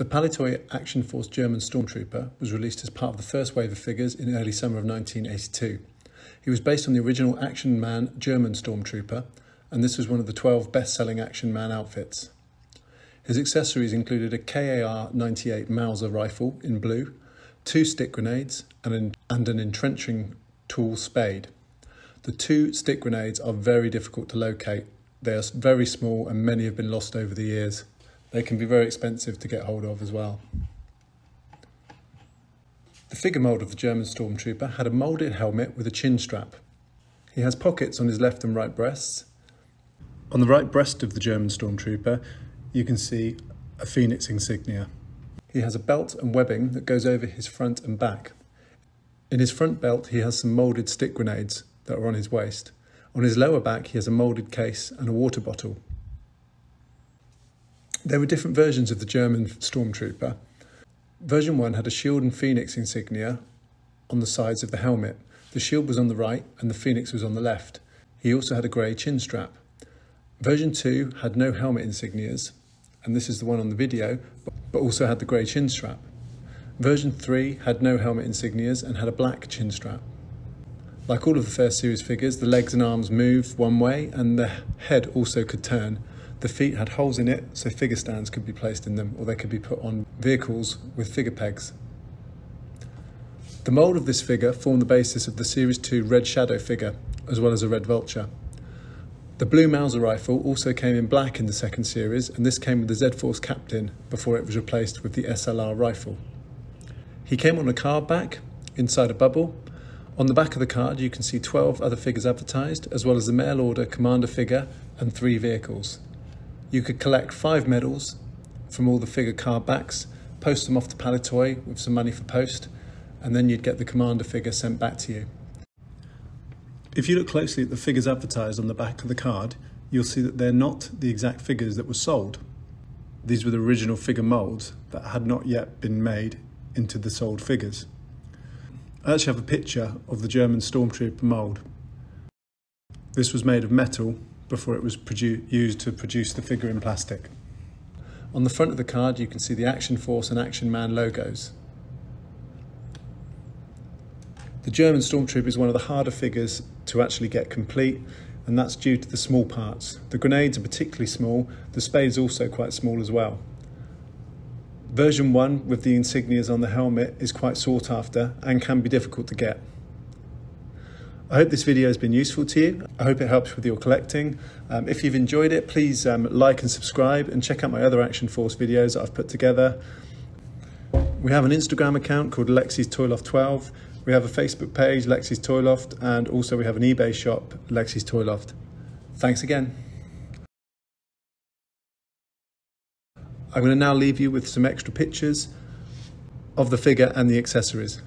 The Palitoy Action Force German Stormtrooper was released as part of the first wave of figures in early summer of 1982. He was based on the original Action Man German Stormtrooper, and this was one of the 12 best selling Action Man outfits. His accessories included a KAR 98 Mauser rifle in blue, two stick grenades, and an, and an entrenching tool spade. The two stick grenades are very difficult to locate. They are very small and many have been lost over the years. They can be very expensive to get hold of as well. The figure mould of the German stormtrooper had a moulded helmet with a chin strap. He has pockets on his left and right breasts. On the right breast of the German stormtrooper, you can see a phoenix insignia. He has a belt and webbing that goes over his front and back. In his front belt, he has some moulded stick grenades that are on his waist. On his lower back, he has a moulded case and a water bottle. There were different versions of the German Stormtrooper. Version 1 had a shield and phoenix insignia on the sides of the helmet. The shield was on the right and the phoenix was on the left. He also had a grey chin strap. Version 2 had no helmet insignias, and this is the one on the video, but also had the grey chin strap. Version 3 had no helmet insignias and had a black chin strap. Like all of the first series figures, the legs and arms moved one way and the head also could turn. The feet had holes in it so figure stands could be placed in them or they could be put on vehicles with figure pegs. The mould of this figure formed the basis of the Series 2 Red Shadow figure, as well as a Red Vulture. The blue Mauser rifle also came in black in the second series, and this came with the Z-Force Captain before it was replaced with the SLR rifle. He came on a card back inside a bubble. On the back of the card, you can see 12 other figures advertised, as well as the mail order commander figure and three vehicles. You could collect five medals from all the figure card backs, post them off to Palitoy with some money for post, and then you'd get the commander figure sent back to you. If you look closely at the figures advertised on the back of the card, you'll see that they're not the exact figures that were sold. These were the original figure moulds that had not yet been made into the sold figures. I actually have a picture of the German Stormtrooper mould. This was made of metal before it was used to produce the figure in plastic. On the front of the card you can see the Action Force and Action Man logos. The German Stormtrooper is one of the harder figures to actually get complete, and that's due to the small parts. The grenades are particularly small, the spade is also quite small as well. Version 1 with the insignias on the helmet is quite sought after and can be difficult to get. I hope this video has been useful to you. I hope it helps with your collecting. Um, if you've enjoyed it, please um, like and subscribe and check out my other Action Force videos that I've put together. We have an Instagram account called Lexi's Toy Loft 12 we have a Facebook page, Lexi's Toy Loft, and also we have an eBay shop, Lexi's Toy Loft. Thanks again. I'm going to now leave you with some extra pictures of the figure and the accessories.